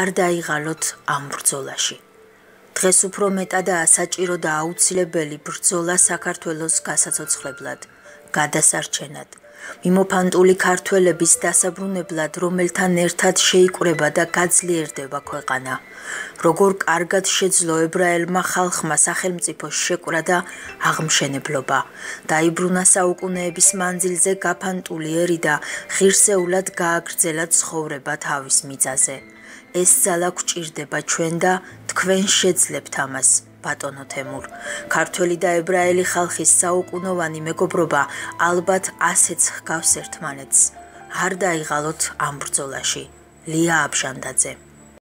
არ დაიღალოთ ამ ბრძოლაში. დღეს უფრო მეტადაა საჭირო და აუცილებელი ბრძოლა საქართველოს გასაცოცხლებლად, გადასარჩენად. მიმოფანტული ქართველების დასაბრუნებლად, რომელთან ერთად შეიკრება და გაძლიერდება ქვეყანა. როგორ კარგად შეძლო ებრაელმა ხალხმა სახელმწიფოს შეკრა და აღმშენებლობა. დაიბრუნა საუკუნეების მანძილზე გაფანტული ერი და ღირსეულად გააგრძელა ცხოვრება თავის მიწაზე. ეს ძალა გვჭირდება ჩვენ და თქვენ შეძლებთ ამას. ბატონო თემურ. ქართველი და ებრაელი ხალხის საუკუნოვანი მეგობრობა ალბათ ასეც ჰგავს ერთმანეთს. არ დაიღალოთ ამ ბრძოლაში. ლია აბჟანდაძე